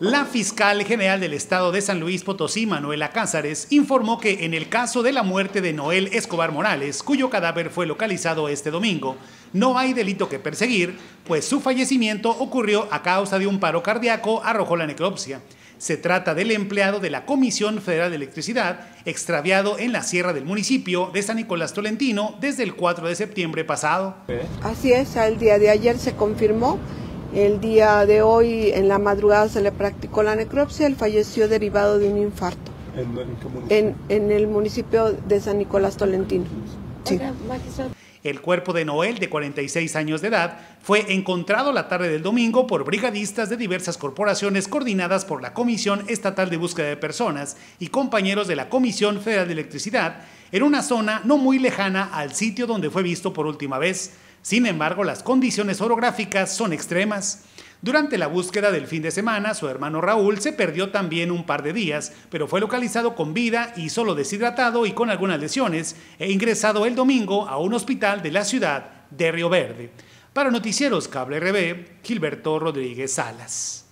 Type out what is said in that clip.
La fiscal general del estado de San Luis Potosí, Manuela Cázares, informó que en el caso de la muerte de Noel Escobar Morales, cuyo cadáver fue localizado este domingo, no hay delito que perseguir, pues su fallecimiento ocurrió a causa de un paro cardíaco, arrojó la necropsia. Se trata del empleado de la Comisión Federal de Electricidad, extraviado en la sierra del municipio de San Nicolás Tolentino desde el 4 de septiembre pasado. Así es, al día de ayer se confirmó el día de hoy, en la madrugada, se le practicó la necropsia. Él falleció derivado de un infarto. ¿En, en, el municipio de San Nicolás Tolentino. Sí. El cuerpo de Noel, de 46 años de edad, fue encontrado la tarde del domingo por brigadistas de diversas corporaciones coordinadas por la Comisión Estatal de Búsqueda de Personas y compañeros de la Comisión Federal de Electricidad en una zona no muy lejana al sitio donde fue visto por última vez. Sin embargo, las condiciones orográficas son extremas. Durante la búsqueda del fin de semana, su hermano Raúl se perdió también un par de días, pero fue localizado con vida y solo deshidratado y con algunas lesiones e ingresado el domingo a un hospital de la ciudad de Río Verde. Para Noticieros Cable RB, Gilberto Rodríguez Salas.